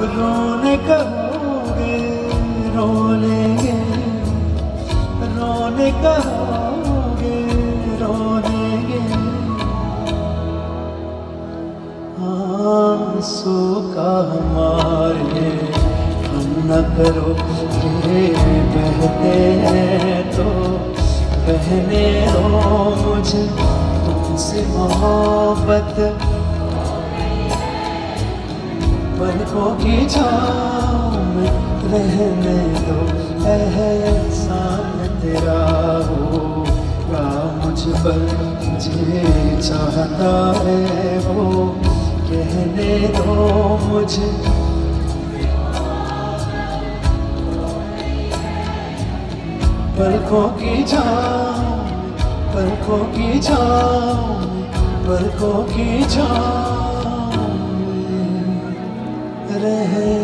रोने कहोगे रो लेंगे रोने कहोगे रो लेंगे आँसू का हमारे हम न करो ये बहते हैं तो बहने दो मुझे, तुमसे मोहब्बत पलकों की छाँव रहने दो, एहसान तेरा होगा मुझ पर मुझे चाहता है वो? कहने दो मुझे। पलकों की छाँव पलकों की छाँव पलकों की छाँव। रहे